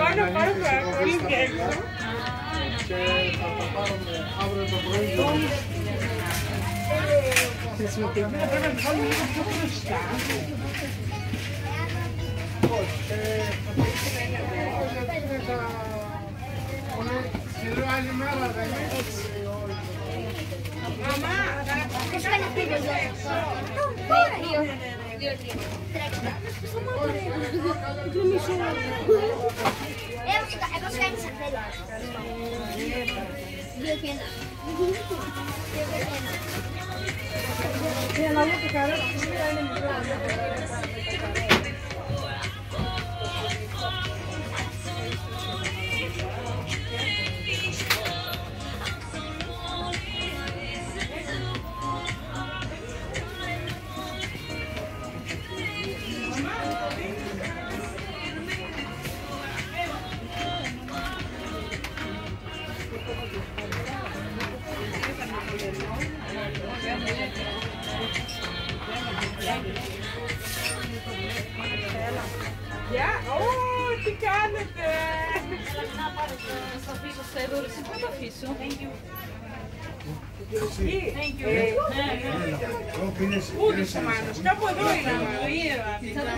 Πάνω, πάνω, πάνω, πολύ και έξω. Και θα τα πάρουμε αύριο το πρωί. Χρησιμοποιημένα πρέπει να το βάλουμε λίγο πιο μπροστά. Σχεδόν άλλη μέρα δεν είναι. Μαμά, Πώς κάνει αυτό το Δύο. Δύο, τρία. Τρέξτε. Έχω και- έχω κάνει σαν θέλω. Δύο και Γεια, ω, τι κάνετε. Θα αφήσω στο εδώ, εσύ πού θα αφήσω. Εκεί. Ε, Πού είσαι Μάνος, κάπου εδώ είναι. Θα το